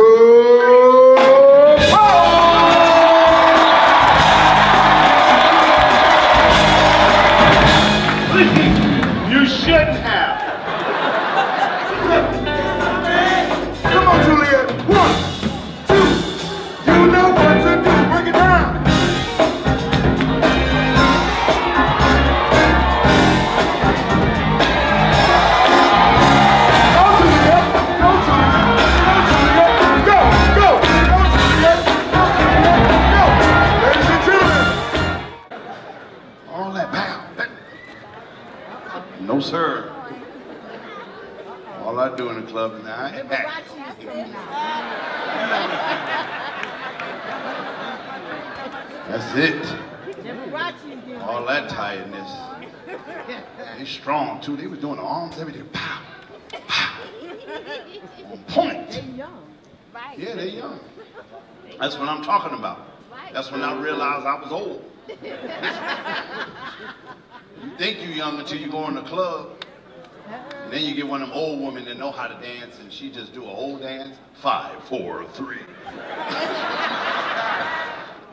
You the club now is act. That's it. All that tiredness. They strong too. They was doing the arms, every day. Pow, pow. On point. Yeah, they young. That's what I'm talking about. That's when I realized I was old. You think you young until you go in the club. And then you get one of them old women that know how to dance and she just do a old dance. Five, four, three.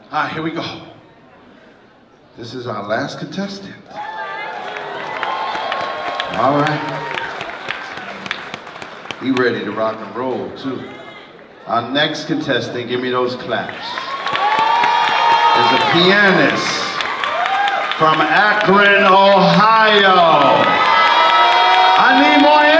All right, here we go. This is our last contestant. All right. He ready to rock and roll too. Our next contestant, give me those claps, is a pianist from Akron, Ohio. I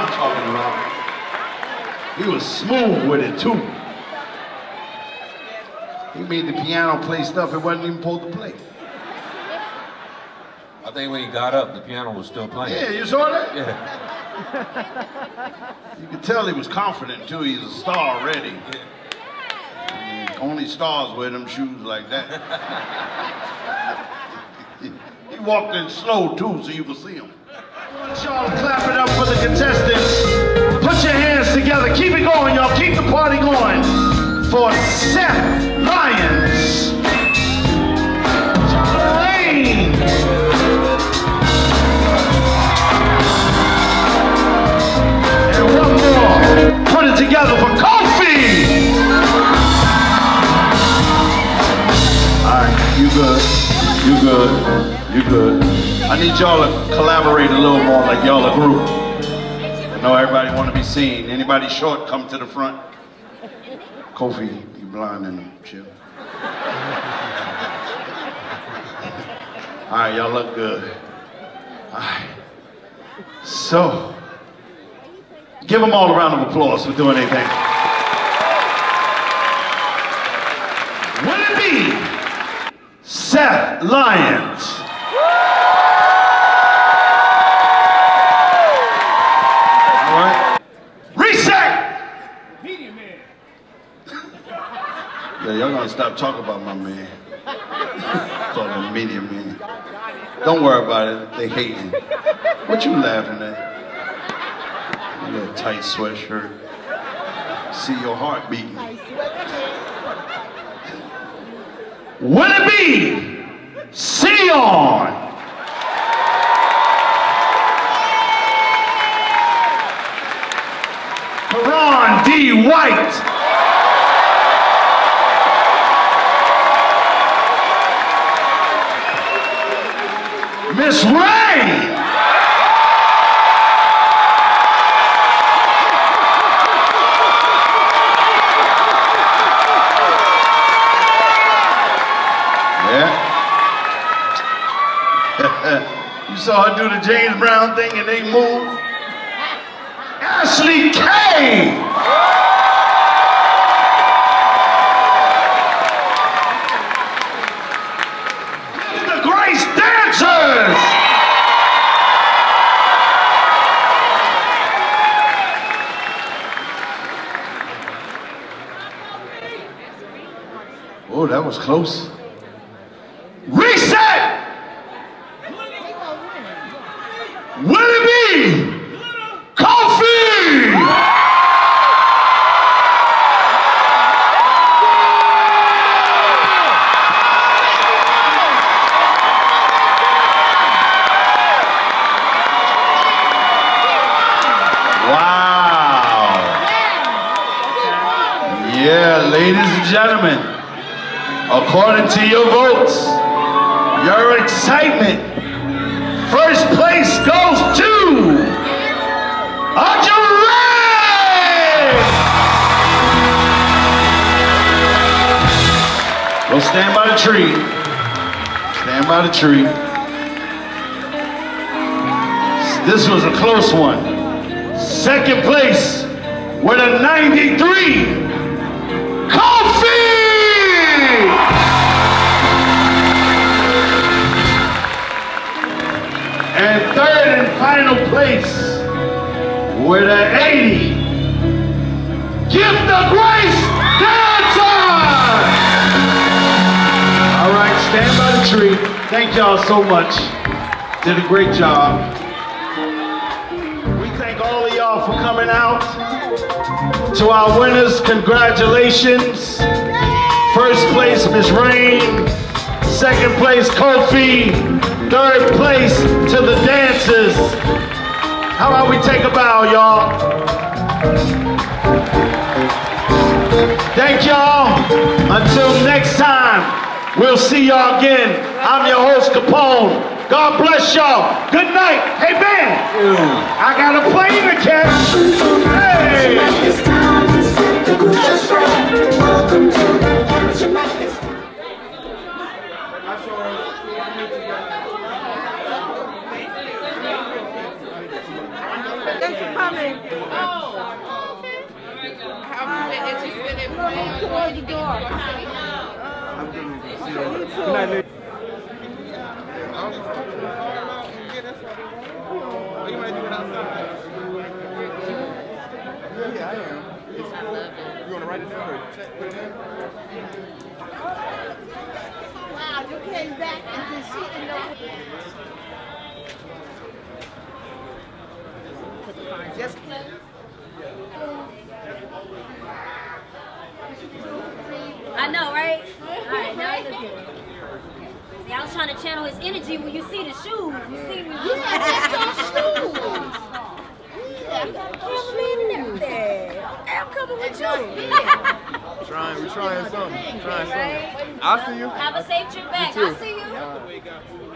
I'm talking about. He was smooth with it too. He made the piano play stuff it wasn't even supposed to play. I think when he got up, the piano was still playing. Yeah, you saw that? Yeah. You could tell he was confident too. He's a star already. I mean, only stars wear them shoes like that. he walked in slow too, so you could see him. Clap it up for the contestants. Put your hands together. Keep it going, y'all. Keep the party going for Seth Lyons. Lane. And one more. Put it together for Kofi. All right, you good. You good. You good. I need y'all to collaborate a little more like y'all a group. I know everybody want to be seen. Anybody short, come to the front. Kofi, you blind in the chill. All right, y'all look good. All right. So, give them all a round of applause for doing anything. Will it be Seth Lyons? All right. Reset! Yeah, y'all gonna stop talking about my man. Call Don't worry about it. They hating. What you laughing at? You little tight sweatshirt. See your heart beating. Will it be Sion? Karan D. White. Ray. Yeah. you saw her do the James Brown thing and they moved. Ashley K. The Grace Dancers. Oh, that was close. Reset! Will it be Kofi? Wow. Yeah, ladies and gentlemen, according to your votes, your excitement, first place goes to Ray! Well, stand by the tree. Stand by the tree. This was a close one. Second place with a 93, with an 80, Give the Grace Dancer! All right, stand by the tree. Thank y'all so much. Did a great job. We thank all of y'all for coming out. To our winners, congratulations. First place, Miss Rain. Second place, Kofi. Third place to the dancers. How about we take a bow, y'all? Thank y'all. Until next time, we'll see y'all again. I'm your host, Capone. God bless y'all. Good night. Hey, Ben. I got a plane to catch. Hey. It's time to set the good straight. Welcome to the Amateur Madness. Thanks for coming. Towards the door. Good night, lady. Yeah, I am. It's, you want to write it down or it in? Wow, you came back and just sitting there. Just I know, right? All right, now look at it. See, I was trying to channel his energy when you see the shoes. You see me? Yeah, cameraman and everything. Okay, I'm coming with you. Trying, we're trying something. Trying something. I'll see you. Have a safe trip back. You too. I'll see you.